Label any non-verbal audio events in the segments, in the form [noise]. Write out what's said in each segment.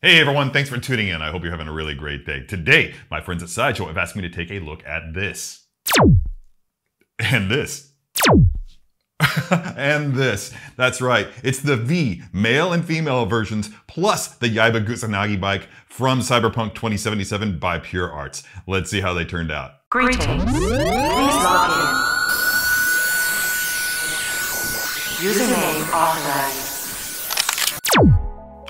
Hey everyone, thanks for tuning in. I hope you're having a really great day. Today, my friends at Sideshow have asked me to take a look at this. And this. [laughs] and this. That's right. It's the V, male and female versions, plus the Yaiba Kusanagi bike from Cyberpunk 2077 by Pure Arts. Let's see how they turned out. Greetings. Please log in. Username authorized.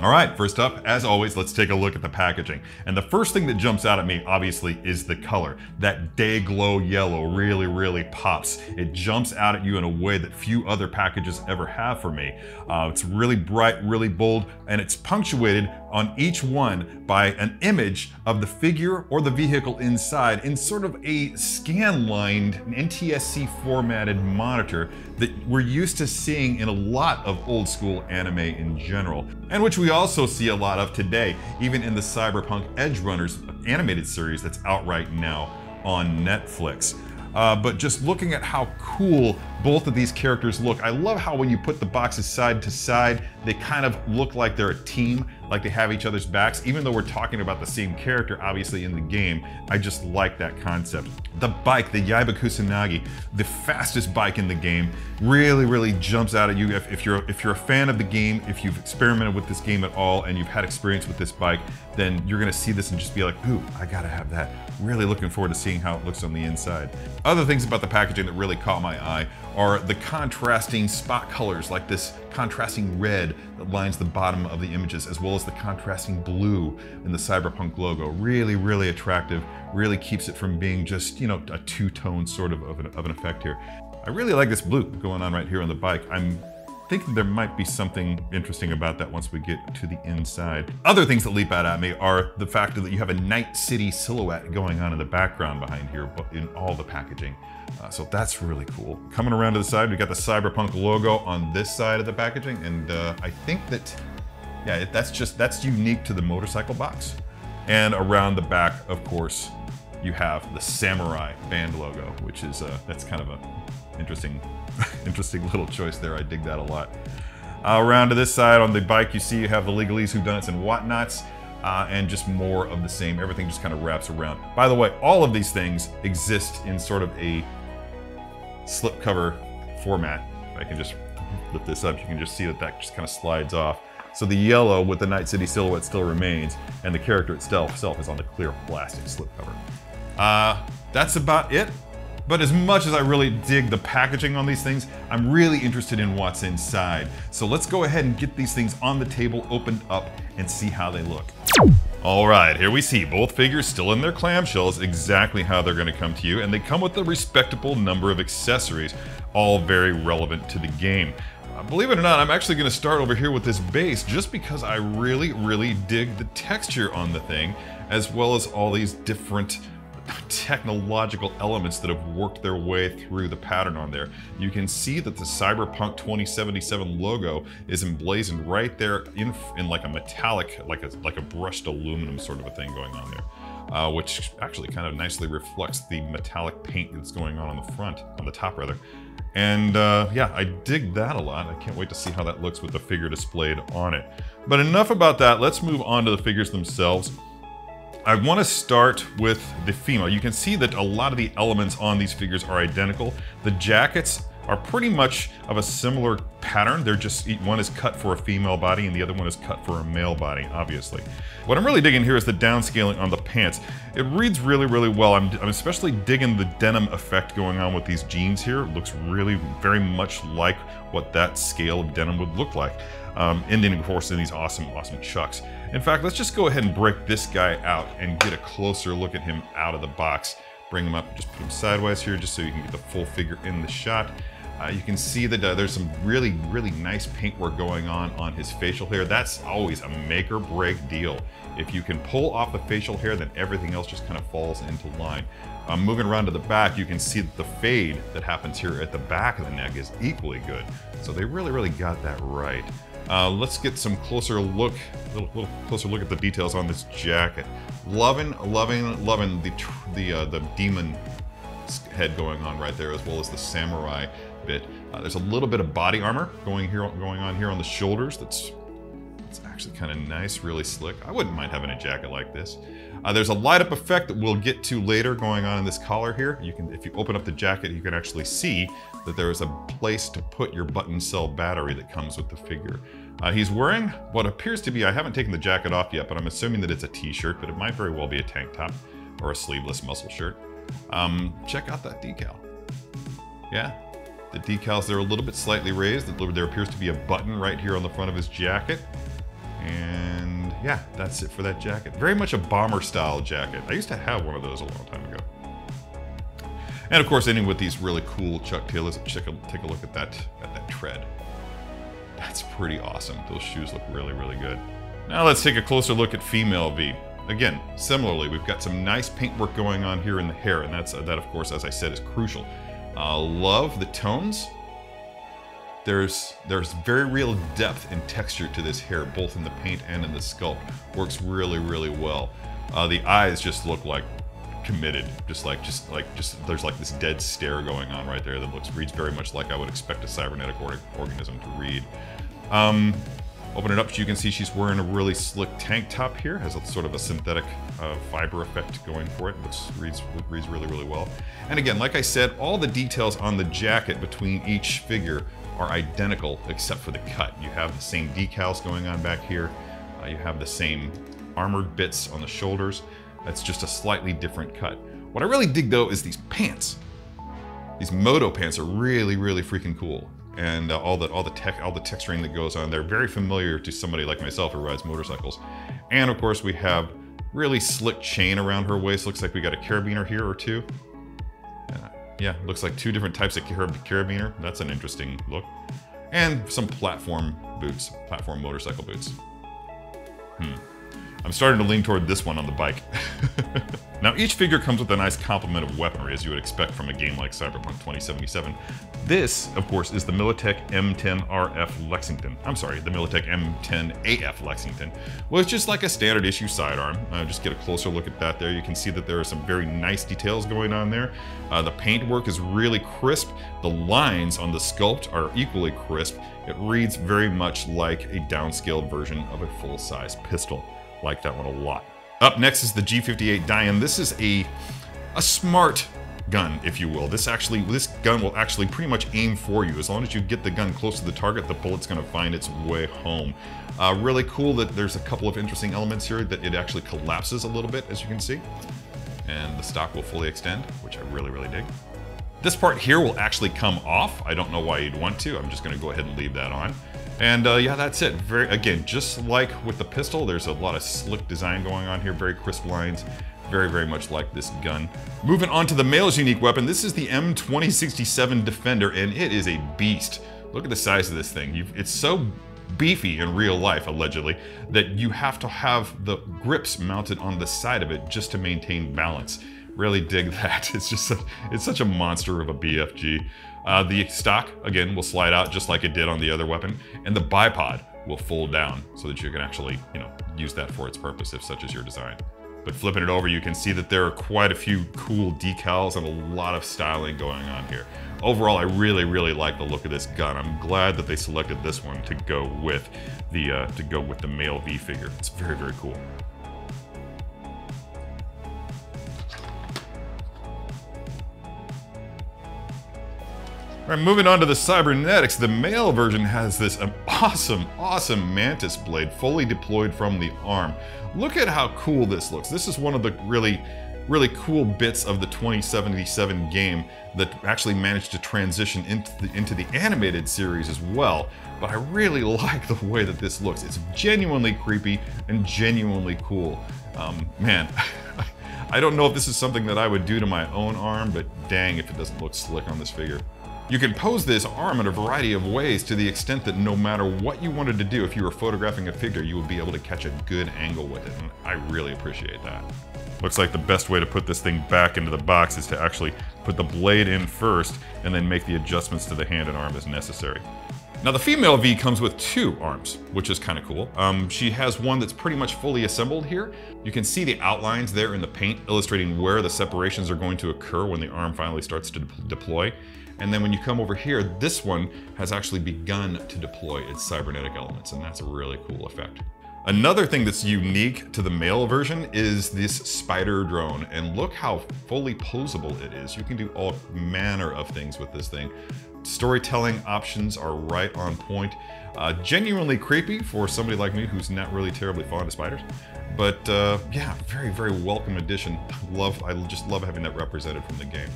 All right, first up, as always, let's take a look at the packaging. And the first thing that jumps out at me, obviously, is the color. That day glow yellow really, really pops. It jumps out at you in a way that few other packages ever have for me. Uh, it's really bright, really bold, and it's punctuated on each one by an image of the figure or the vehicle inside in sort of a scan-lined NTSC formatted monitor that we're used to seeing in a lot of old school anime in general, and which we also see a lot of today, even in the Cyberpunk Edgerunners animated series that's out right now on Netflix. Uh, but just looking at how cool both of these characters look, I love how when you put the boxes side to side, they kind of look like they're a team, like they have each other's backs. Even though we're talking about the same character, obviously, in the game, I just like that concept. The bike, the Yaiba Kusanagi, the fastest bike in the game, really, really jumps out at you. If, if, you're, if you're a fan of the game, if you've experimented with this game at all, and you've had experience with this bike, then you're gonna see this and just be like, ooh, I gotta have that. Really looking forward to seeing how it looks on the inside. Other things about the packaging that really caught my eye are the contrasting spot colors, like this contrasting red that lines the bottom of the images, as well as the contrasting blue in the Cyberpunk logo. Really, really attractive, really keeps it from being just, you know, a two-tone sort of, of an, of an effect here. I really like this blue going on right here on the bike. I'm think there might be something interesting about that once we get to the inside. Other things that leap out at me are the fact that you have a Night City silhouette going on in the background behind here in all the packaging. Uh, so that's really cool. Coming around to the side, we got the Cyberpunk logo on this side of the packaging, and uh, I think that, yeah, that's just, that's unique to the motorcycle box. And around the back, of course, you have the Samurai band logo, which is, uh, that's kind of a interesting, [laughs] interesting little choice there. I dig that a lot. Uh, around to this side on the bike, you see you have the legalese, whodunits, and whatnots. Uh, and just more of the same. Everything just kind of wraps around. By the way, all of these things exist in sort of a slipcover format. If I can just lift this up, you can just see that that just kind of slides off. So the yellow with the Night City silhouette still remains, and the character itself, is on the clear plastic slipcover. Uh, that's about it. But as much as I really dig the packaging on these things, I'm really interested in what's inside. So let's go ahead and get these things on the table, opened up, and see how they look. All right, here we see both figures still in their clamshells, exactly how they're gonna come to you, and they come with a respectable number of accessories, all very relevant to the game. Uh, believe it or not, I'm actually gonna start over here with this base just because I really, really dig the texture on the thing, as well as all these different technological elements that have worked their way through the pattern on there. You can see that the Cyberpunk 2077 logo is emblazoned right there in, in like a metallic, like a, like a brushed aluminum sort of a thing going on there. Uh, which actually kind of nicely reflects the metallic paint that's going on on the front, on the top rather. And uh, yeah, I dig that a lot. I can't wait to see how that looks with the figure displayed on it. But enough about that, let's move on to the figures themselves. I want to start with the female. You can see that a lot of the elements on these figures are identical. The jackets are pretty much of a similar pattern. They're just, one is cut for a female body and the other one is cut for a male body, obviously. What I'm really digging here is the downscaling on the pants. It reads really, really well. I'm, I'm especially digging the denim effect going on with these jeans here. It looks really very much like what that scale of denim would look like. Um, ending, of course, in these awesome, awesome chucks. In fact, let's just go ahead and break this guy out and get a closer look at him out of the box. Bring him up, just put him sideways here just so you can get the full figure in the shot. Uh, you can see that uh, there's some really, really nice paintwork going on on his facial hair. That's always a make or break deal. If you can pull off the facial hair, then everything else just kind of falls into line. Um, moving around to the back, you can see that the fade that happens here at the back of the neck is equally good. So they really, really got that right. Uh, let's get some closer look, little, little closer look at the details on this jacket. Loving, loving, loving the the uh, the demon head going on right there, as well as the samurai bit. Uh, there's a little bit of body armor going here, going on here on the shoulders. That's, that's actually kind of nice, really slick. I wouldn't mind having a jacket like this. Uh, there's a light up effect that we'll get to later going on in this collar here. You can, if you open up the jacket, you can actually see that there is a place to put your button cell battery that comes with the figure. Uh, he's wearing what appears to be, I haven't taken the jacket off yet, but I'm assuming that it's a t-shirt, but it might very well be a tank top or a sleeveless muscle shirt. Um, check out that decal. Yeah, the decals, they're a little bit slightly raised. There appears to be a button right here on the front of his jacket. And yeah, that's it for that jacket. Very much a bomber style jacket. I used to have one of those a long time ago. And of course, ending with these really cool Chuck Taylors. Check a, take a look at that, at that tread. That's pretty awesome. Those shoes look really, really good. Now let's take a closer look at female V. Again, similarly, we've got some nice paintwork going on here in the hair, and that's that, of course, as I said, is crucial. Uh, love the tones. There's there's very real depth and texture to this hair, both in the paint and in the sculpt. Works really, really well. Uh, the eyes just look like committed, just like just like just there's like this dead stare going on right there that looks reads very much like I would expect a cybernetic or organism to read. Um, Open it up so you can see she's wearing a really slick tank top here. Has a sort of a synthetic uh, fiber effect going for it. Looks reads, reads really, really well. And again, like I said, all the details on the jacket between each figure are identical except for the cut. You have the same decals going on back here. Uh, you have the same armored bits on the shoulders. That's just a slightly different cut. What I really dig though is these pants. These moto pants are really, really freaking cool. And uh, all the all the tech all the texturing that goes on there very familiar to somebody like myself who rides motorcycles. And of course we have really slick chain around her waist. Looks like we got a carabiner here or two. Uh, yeah looks like two different types of carabiner. That's an interesting look. And some platform boots platform motorcycle boots. Hmm I'm starting to lean toward this one on the bike. [laughs] now each figure comes with a nice complement of weaponry as you would expect from a game like Cyberpunk 2077. This, of course, is the Militech M10RF Lexington. I'm sorry, the Militech M10AF Lexington. Well, it's just like a standard issue sidearm. Uh, just get a closer look at that there. You can see that there are some very nice details going on there. Uh, the paintwork is really crisp. The lines on the sculpt are equally crisp. It reads very much like a downscaled version of a full-size pistol. Like that one a lot. Up next is the G58 Dian. This is a, a smart gun, if you will. This actually, this gun will actually pretty much aim for you. As long as you get the gun close to the target, the bullet's gonna find its way home. Uh, really cool that there's a couple of interesting elements here that it actually collapses a little bit, as you can see. And the stock will fully extend, which I really, really dig. This part here will actually come off. I don't know why you'd want to. I'm just gonna go ahead and leave that on. And uh, yeah, that's it. Very Again, just like with the pistol, there's a lot of slick design going on here, very crisp lines. Very, very much like this gun. Moving on to the male's unique weapon. This is the M2067 Defender, and it is a beast. Look at the size of this thing. You've, it's so beefy in real life, allegedly, that you have to have the grips mounted on the side of it just to maintain balance. Really dig [laughs] that. It's just, a, it's such a monster of a BFG. Uh, the stock, again, will slide out just like it did on the other weapon, and the bipod will fold down so that you can actually, you know, use that for its purpose if such is your design. But flipping it over, you can see that there are quite a few cool decals and a lot of styling going on here. Overall, I really, really like the look of this gun. I'm glad that they selected this one to go with the uh, to go with the male V figure. It's very, very cool. All right, moving on to the cybernetics, the male version has this awesome, awesome mantis blade fully deployed from the arm. Look at how cool this looks. This is one of the really, really cool bits of the 2077 game that actually managed to transition into the, into the animated series as well. But I really [laughs] like the way that this looks. It's genuinely creepy and genuinely cool. Um, man, [laughs] I don't know if this is something that I would do to my own arm, but dang if it doesn't look slick on this figure. You can pose this arm in a variety of ways to the extent that no matter what you wanted to do, if you were photographing a figure, you would be able to catch a good angle with it, and I really appreciate that. Looks like the best way to put this thing back into the box is to actually put the blade in first and then make the adjustments to the hand and arm as necessary. Now the female V comes with two arms, which is kind of cool. Um, she has one that's pretty much fully assembled here. You can see the outlines there in the paint illustrating where the separations are going to occur when the arm finally starts to de deploy. And then when you come over here, this one has actually begun to deploy its cybernetic elements, and that's a really cool effect. Another thing that's unique to the male version is this spider drone. And look how fully posable it is. You can do all manner of things with this thing. Storytelling options are right on point. Uh, genuinely creepy for somebody like me who's not really terribly fond of spiders. But uh, yeah, very, very welcome addition. Love, I just love having that represented from the game.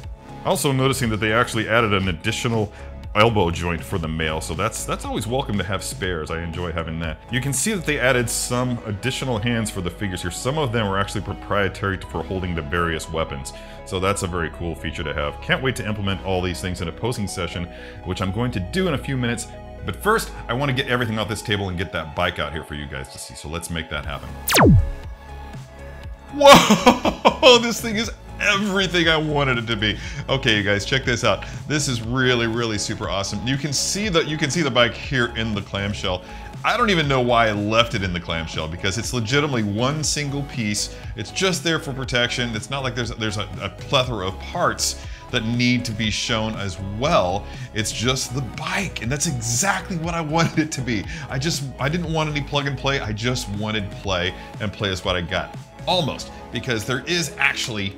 Also noticing that they actually added an additional elbow joint for the male, so that's that's always welcome to have spares. I enjoy having that. You can see that they added some additional hands for the figures here. Some of them are actually proprietary for holding the various weapons, so that's a very cool feature to have. Can't wait to implement all these things in a posing session, which I'm going to do in a few minutes. But first, I want to get everything off this table and get that bike out here for you guys to see, so let's make that happen. Whoa! [laughs] This thing is everything I wanted it to be. Okay, you guys, check this out. This is really, really super awesome. You can see the you can see the bike here in the clamshell. I don't even know why I left it in the clamshell because it's legitimately one single piece. It's just there for protection. It's not like there's there's a, a plethora of parts that need to be shown as well. It's just the bike, and that's exactly what I [laughs] wanted it to be. I just I didn't want any plug and play. I just wanted play, and play is what I got. Almost, because there is actually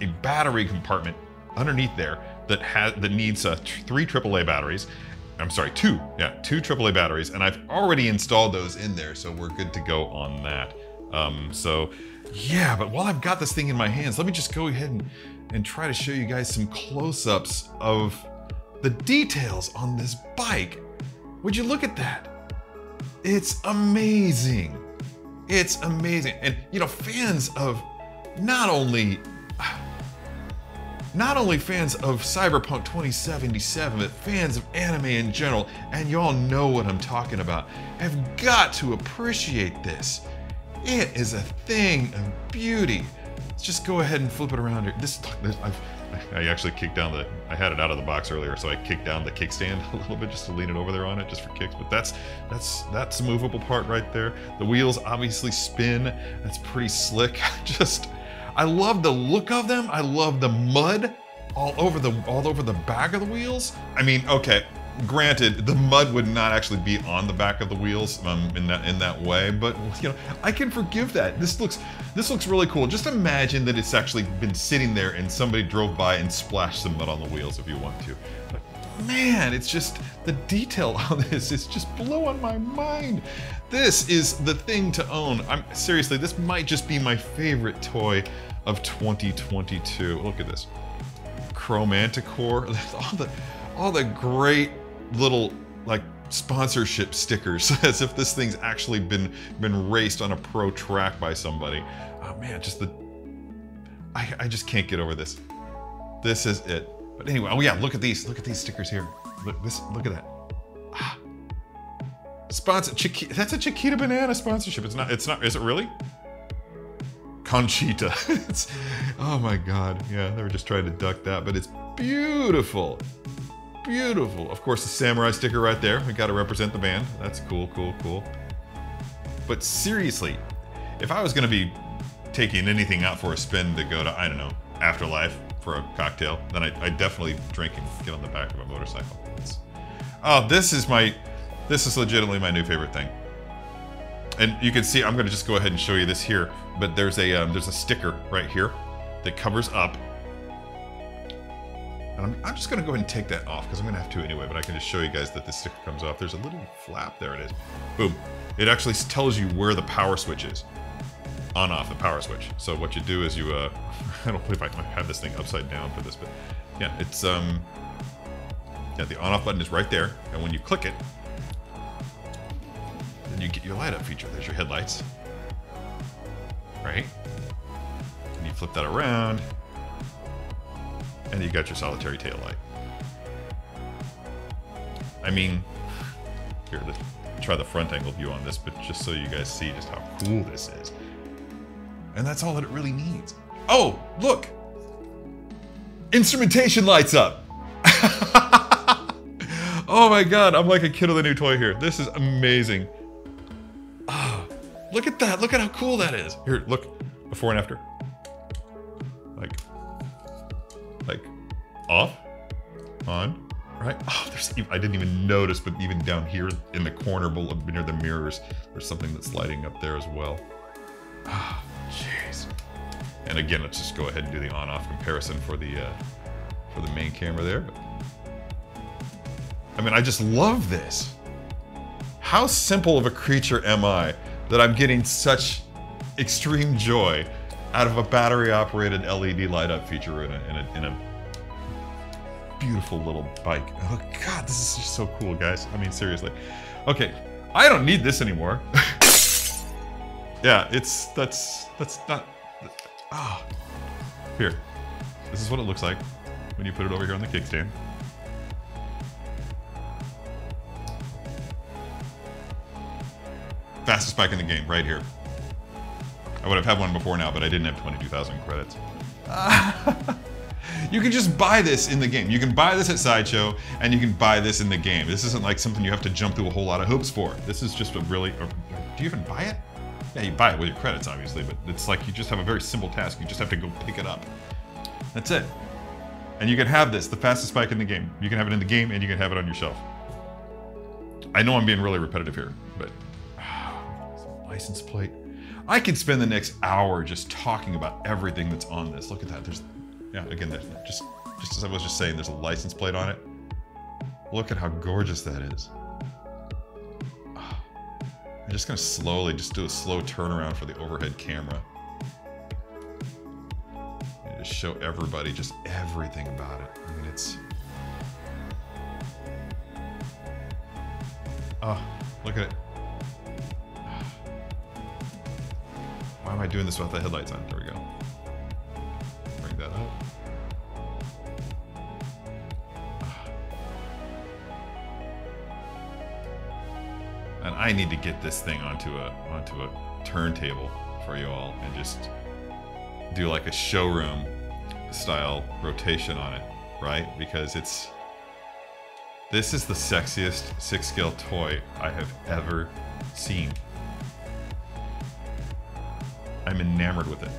a battery compartment underneath there that has that needs uh, three AAA batteries. I'm sorry, two. Yeah, two AAA batteries, and I've already installed those in there, so we're good to go on that. Um, so, yeah, but while I've got this thing in my hands, let me just go ahead and, and try to show you guys some close-ups of the details on this bike. Would you look at that? It's amazing. It's amazing. And, you know, fans of not only not only fans of Cyberpunk 2077, but fans of anime in general, and y'all know what I'm talking about, have got to appreciate this. It is a thing of beauty. Let's just go ahead and flip it around here. This, this I've, I actually kicked down the, I had it out of the box earlier, so I kicked down the kickstand [laughs] a little bit just to lean it over there on it, just for kicks. But that's, that's, that's a movable part right there. The wheels obviously spin. That's pretty slick. [laughs] just, I love the look of them. I love the mud all over the all over the back of the wheels. I mean, okay, granted, the mud would not actually be on the back of the wheels um, in that in that way, but you know, I can forgive that. This looks this looks really cool. Just imagine that it's actually been sitting there and somebody drove by and splashed some mud on the wheels if you want to. Man, it's just the detail [laughs] on this is just blowing my mind. This is the thing to own. I'm seriously, this might just be my favorite toy of 2022. Look at this. Chromanticore, [laughs] all the all the great little like sponsorship stickers [laughs] as if this thing's actually been been raced on a pro track by somebody. Oh man, just the I, I just can't get over this. This is it. But anyway, oh yeah, look at these. Look at these stickers here. Look this look at that. Ah. Sponsor Chiquita, that's a Chiquita banana sponsorship. It's not it's not is it really? Conchita. [laughs] it's, oh my god. Yeah, they were just trying to duck that, but it's beautiful. Beautiful. Of course, the samurai sticker right there. We got to represent the band. That's cool, cool, cool. But seriously, if I was going to be taking anything out for a spin to go to, I don't know, Afterlife for a cocktail, then I, I definitely drink and get on the back of a motorcycle. It's, oh, this is my, this is legitimately my new favorite thing. And you can see, I'm to just go ahead and show you this here, but there's a um, there's a sticker right here that covers up. And I'm, I'm just to go ahead and take that off because I'm to have to anyway, but I can just show you guys that the sticker comes off. There's a little flap, there it is. Boom. It actually tells you where the power switch is. On off the power switch. So what you do is you, uh, [laughs] I don't believe I have this thing upside down for this, but yeah, it's, um, yeah, the on off button is right there. And when you click it, then you get your light up feature. There's your headlights. Right? And you flip that around, and you got your solitary tail light. I mean, here, let's try the front angle view on this, but just so you guys see just how cool this is. And that's all that it really needs. Oh, look! Instrumentation lights up! [laughs] oh my god, I'm like a kid with a new toy here. This is amazing. Oh, look at that. Look at how cool that is. Here, look. Before and after. Like. Like. Off. On. right? Oh, there's, I didn't even notice, but even down here in the corner near the mirrors, there's something that's lighting up there as well. Ah. Jeez. And again, let's just go ahead and do the on-off comparison for the uh, for the main camera there. I mean, I just love this. How simple of a creature am I that I'm getting such extreme joy out of a battery-operated LED light-up feature in a, in a, in a beautiful little bike. Oh god, this is just so cool, guys. I mean, seriously. Okay, I don't need this anymore. [laughs] yeah, it's that's that's not. Ah, here. This is what it looks like when you put it over here on the kickstand. Fastest bike in the game, right here. I would have had one before now, but I didn't have 22,000 credits. [laughs] you can just buy this in the game. You can buy this at Sideshow, and you can buy this in the game. This isn't like something you have to jump through a whole lot of hoops for. This is just a really... Do you even buy it? Yeah, you buy it with your credits, obviously, but it's like you just have a very simple task. You just have to go pick it up. That's it. And you can have this, the fastest bike in the game. You can have it in the game, and you can have it on your shelf. I know I'm being really repetitive here, but... [sighs] license plate. I could spend the next hour just talking about everything that's on this. Look at that. There's, yeah, again, just just as I was just saying, there's a license plate on it. Look at how gorgeous that is. I'm just gonna slowly just do a slow turnaround for the overhead camera. And just show everybody just everything about it. I mean, it's. Oh, look at it. [sighs] Why am I doing this without the headlights on? I need to get this thing onto a onto a turntable for you all and just do like a showroom style rotation on it, right? Because it's this is the sexiest six scale toy I have ever seen. I'm enamored with it.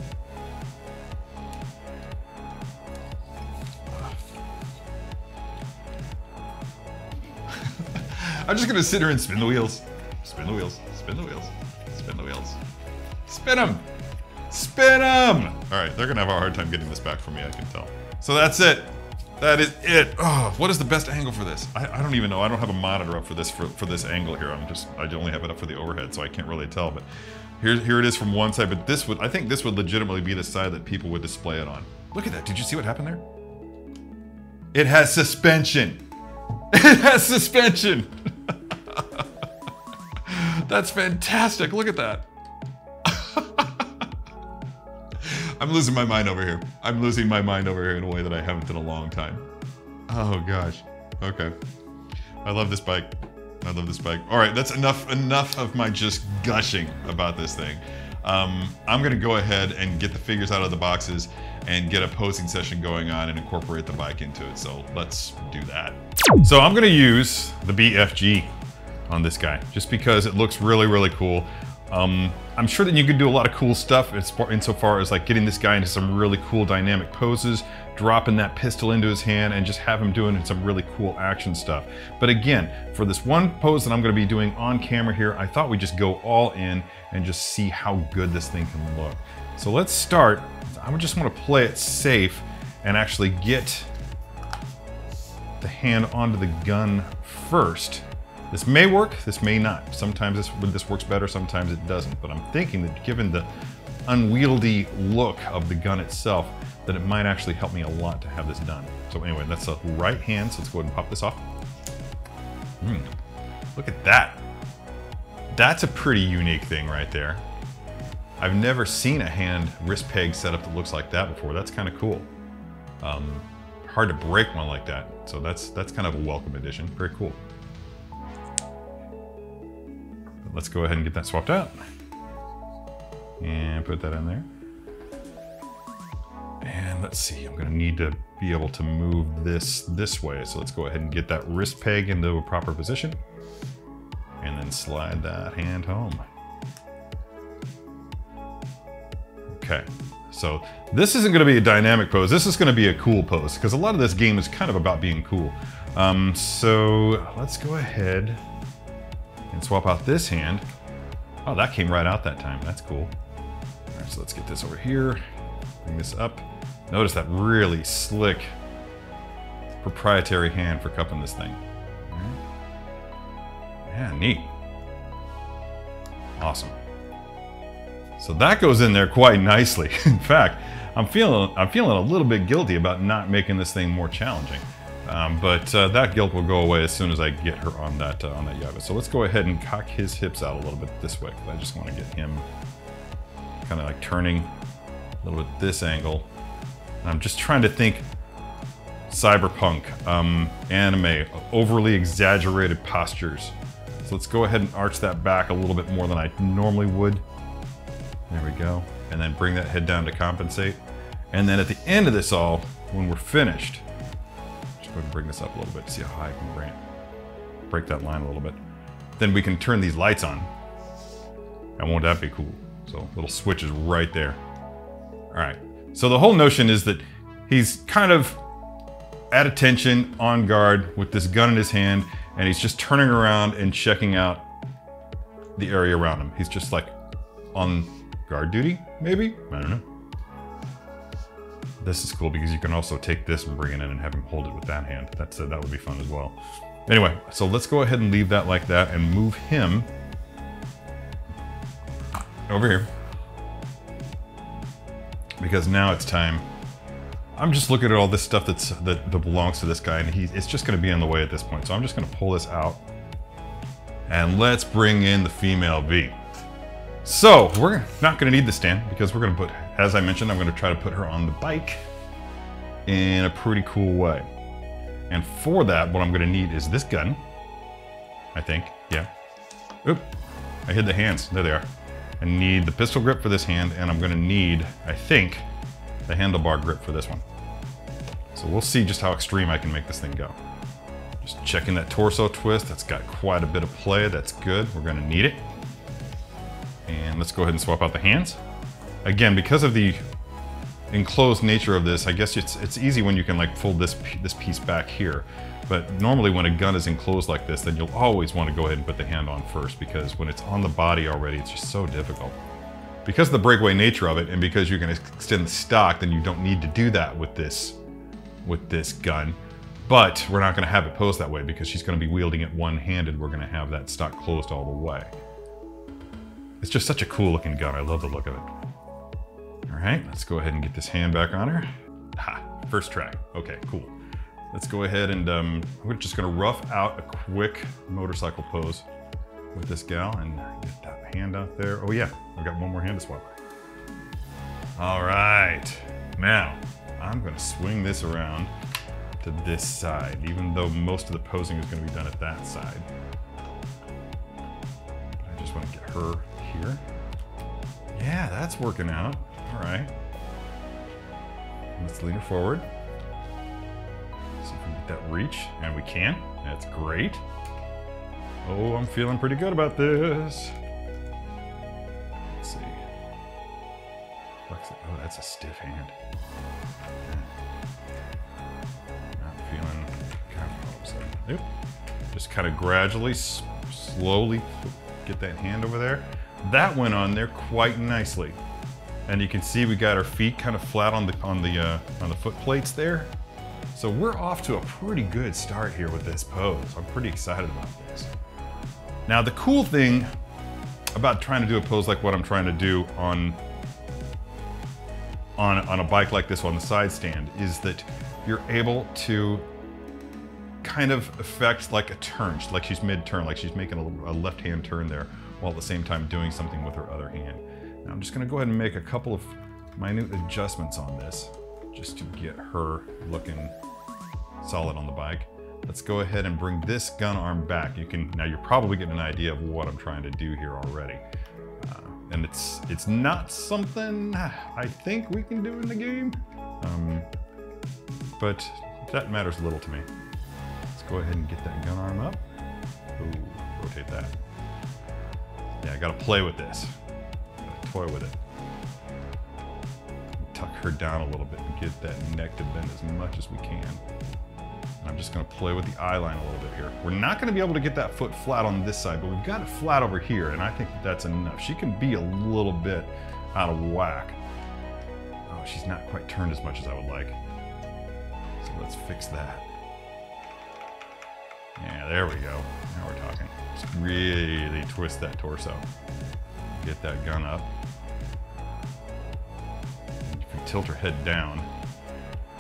[laughs] I'm just gonna sit here and spin the wheels. Spin the wheels, spin the wheels, spin the wheels. Spin them! Spin them! Alright, they're gonna have a hard time getting this back from me, I can tell. So that's it. That is it. Oh, what is the best angle for this? I, I, don't even know. I don't have a monitor up for this for, for this angle here. I'm just I only have it up for the overhead, so I can't really tell. But here, here it is from one side, but this would, I think this would legitimately be the side that people would display it on. Look at that, did you see what happened there? It has suspension. [laughs] It has suspension. [laughs] That's fantastic, look at that. [laughs] I'm losing my mind over here. I'm losing my mind over here in a way that I haven't in a long time. Oh gosh, okay. I love this bike. I love this bike. All right, that's enough enough of my just gushing about this thing. Um, I'm gonna go ahead and get the figures out of the boxes and get a posing session going on and incorporate the bike into it. So let's do that. So I'm gonna use the BFG on this guy just because it looks really, really cool. Um, I'm sure that you can do a lot of cool stuff insofar as like getting this guy into some really cool dynamic poses, dropping that pistol into his hand and just have him doing some really cool action stuff. But again, for this one pose that I'm gonna be doing on camera here, I thought we'd just go all in and just see how good this thing can look. So let's start. I would just wanna play it safe and actually get the hand onto the gun first. This may work, this may not. Sometimes this, this works better, sometimes it doesn't. But I'm thinking that given the unwieldy look of the gun itself, that it might actually help me a lot to have this done. So anyway, that's the right hand, so let's go ahead and pop this off. Mm, look at that. That's a pretty unique thing right there. I've never seen a hand wrist peg setup that looks like that before. That's kind of cool. Um, hard to break one like that. So that's that's kind of a welcome addition. Very cool. Let's go ahead and get that swapped out. And put that in there. And let's see, I'm gonna need to be able to move this this way. So let's go ahead and get that wrist peg into a proper position. And then slide that hand home. Okay, so this isn't gonna be a dynamic pose. This is gonna be a cool pose because a lot of this game is kind of about being cool. Um, so let's go ahead and swap out this hand. Oh, that came right out that time. That's cool. All right, so let's get this over here. Bring this up. Notice that really slick proprietary hand for cupping this thing. Yeah, neat. Awesome. So that goes in there quite nicely. [laughs] In fact, I'm feeling I'm feeling a little bit guilty about not making this thing more challenging. Um, but uh, that guilt will go away as soon as I get her on that uh, on that Yaiba. So let's go ahead and cock his hips out a little bit this way. I just want to get him kind of like turning a little bit this angle. I'm just trying to think cyberpunk, um, anime, overly exaggerated postures. So let's go ahead and arch that back a little bit more than I normally would. There we go. And then bring that head down to compensate. And then at the end of this all, when we're finished, ahead and bring this up a little bit to see how high I can bring it. Break that line a little bit. Then we can turn these lights on. And won't that be cool? So little switch is right there. All right. So the whole notion is that he's kind of at attention, on guard, with this gun in his hand, and he's just turning around and checking out the area around him. He's just like on guard duty, maybe? I don't know. This is cool because you can also take this and bring it in and have him hold it with that hand. That's uh, That would be fun as well. Anyway, so let's go ahead and leave that like that and move him over here. Because now it's time. I'm just looking at all this stuff that's that, that belongs to this guy and he, it's just gonna be in the way at this point. So I'm just gonna pull this out and let's bring in the female V. So we're not gonna need the stand because we're gonna put, as I mentioned, I'm gonna try to put her on the bike in a pretty cool way. And for that, what I'm gonna need is this gun, I think, yeah. Oop, I hid the hands, there they are. I need the pistol grip for this hand and I'm gonna need, I think, the handlebar grip for this one. So we'll see just how extreme I can make this thing go. Just checking that torso twist, that's got quite a bit of play, that's good, we're gonna need it. And let's go ahead and swap out the hands. Again, because of the enclosed nature of this, I guess it's it's easy when you can like fold this this piece back here. But normally when a gun is enclosed like this, then you'll always want to go ahead and put the hand on first because when it's on the body already, it's just so difficult. Because of the breakaway nature of it and because you're going to extend the stock, then you don't need to do that with this with this gun. But we're not going to have it posed that way because she's going to be wielding it one-handed. We're going to have that stock closed all the way. It's just such a cool looking gun. I love the look of it. All right, let's go ahead and get this hand back on her. Ha, first try. Okay, cool. Let's go ahead and um, we're just gonna rough out a quick motorcycle pose with this gal and get that hand out there. Oh yeah, I've got one more hand to swap. All right, now I'm gonna swing this around to this side, even though most of the posing is gonna be done at that side. I just wanna get her here. Yeah, that's working out. All right. Let's lean her forward. See if we can get that reach, and we can. That's great. Oh, I'm feeling pretty good about this. Let's see. Oh, that's a stiff hand. Not feeling kind of Nope. Just kind of gradually, slowly get that hand over there. That went on there quite nicely. And you can see we got our feet kind of flat on the on the uh, on the foot plates there. So we're off to a pretty good start here with this pose. I'm pretty excited about this. Now the cool thing about trying to do a pose like what I'm trying to do on on, on a bike like this on the side stand is that you're able to kind of affect like a turn, like she's mid-turn, like she's making a, a left-hand turn there, while at the same time doing something with her other hand. Now I'm just gonna go ahead and make a couple of minute adjustments on this, just to get her looking solid on the bike. Let's go ahead and bring this gun arm back. You can now you're probably getting an idea of what I'm trying to do here already. Uh, and it's it's not something I think we can do in the game, um, but that matters little to me. Let's go ahead and get that gun arm up. Ooh, rotate that. Yeah, I gotta play with this. Gotta toy with it. Tuck her down a little bit and get that neck to bend as much as we can. I'm just gonna play with the eye line a little bit here. We're not gonna be able to get that foot flat on this side, but we've got it flat over here, and I think that that's enough. She can be a little bit out of whack. Oh, she's not quite turned as much as I would like. So let's fix that. Yeah, there we go. Now we're talking. Just really twist that torso. Get that gun up. If you tilt her head down,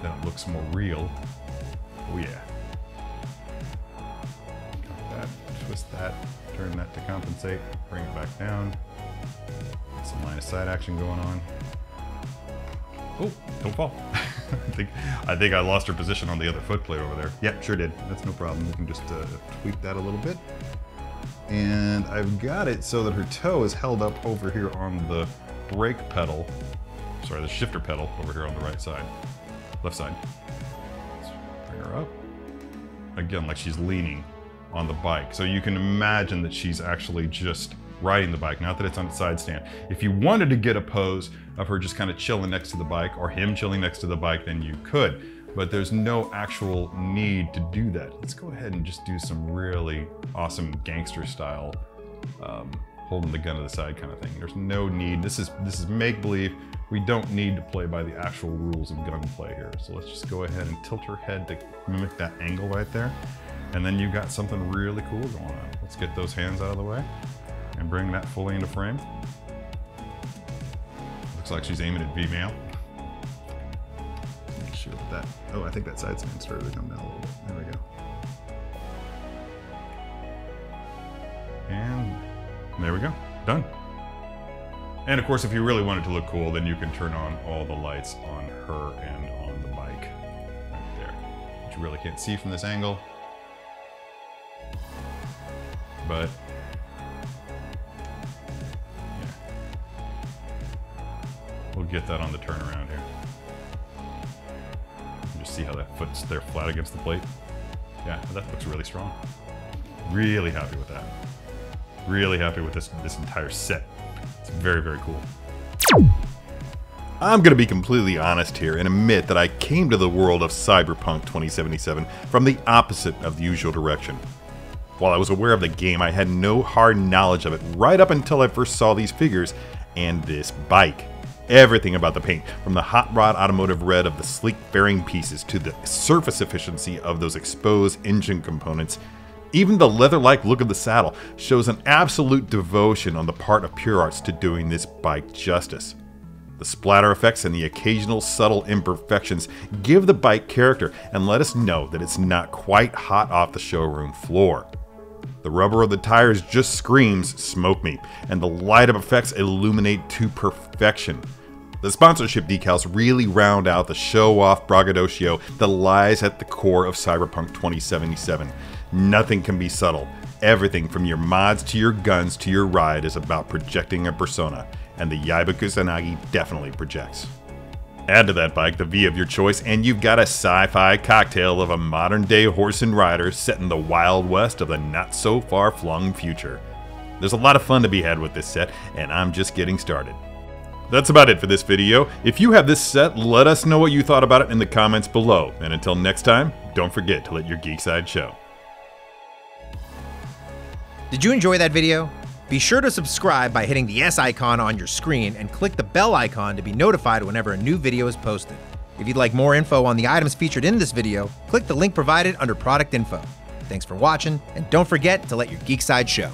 then it looks more real. Oh yeah. Got that, twist that, turn that to compensate, bring it back down. Some line of sight action going on. Oh, don't fall. [laughs] [laughs] I think I think I lost her position on the other foot plate over there. Yep, sure did. That's no problem. We can just uh, tweak that a little bit. And I've got it so that her toe is held up over here on the brake pedal. Sorry, the shifter pedal over here on the right side. Left side. Let's bring her up. Again, like she's leaning on the bike. So you can imagine that she's actually just riding the bike, not that it's on the side stand. If you wanted to get a pose of her just kind of chilling next to the bike or him chilling next to the bike, then you could. But there's no actual need to do that. Let's go ahead and just do some really awesome gangster style um, holding the gun to the side kind of thing. There's no need. This is this is make believe. We don't need to play by the actual rules of gunplay here. So let's just go ahead and tilt her head to mimic that angle right there. And then you've got something really cool going on. Let's get those hands out of the way and bring that fully into frame. Looks like she's aiming at V-male. Make sure that, that oh, I think that side span started to come down a little bit. There we go. And there we go, done. And of course, if you really want it to look cool, then you can turn on all the lights on her and on the bike right there, which you really can't see from this angle. But get that on the turnaround here. Just see how that foot's there flat against the plate. Yeah, that looks really strong. Really happy with that. Really happy with this this entire set. It's very, very cool. I'm going to be completely honest here and admit that I came to the world of Cyberpunk 2077 from the opposite of the usual direction. While I was aware of the game, I had no hard knowledge of it right up until I first saw these figures and this bike. Everything about the paint, from the hot rod automotive red of the sleek fairing pieces to the surface efficiency of those exposed engine components, even the leather-like look of the saddle shows an absolute devotion on the part of Pure Arts to doing this bike justice. The splatter effects and the occasional subtle imperfections give the bike character and let us know that it's not quite hot off the showroom floor. The rubber of the tires just screams smoke me, and the light up effects illuminate to perfection. The sponsorship decals really round out the show off braggadocio that lies at the core of Cyberpunk 2077. Nothing can be subtle. Everything from your mods to your guns to your ride is about projecting a persona, and the Yaiba Kusanagi definitely projects. Add to that bike the V of your choice, and you've got a sci fi cocktail of a modern day horse and rider set in the wild west of the not so far flung future. There's a lot of fun to be had with this set, and I'm just getting started. That's about it for this video. If you have this set, let us know what you thought about it in the comments below. And until next time, don't forget to let your geek side show. Did you enjoy that video? Be sure to subscribe by hitting the S icon on your screen and click the bell icon to be notified whenever a new video is posted. If you'd like more info on the items featured in this video, click the link provided under product info. Thanks for watching, and don't forget to let your geek side show.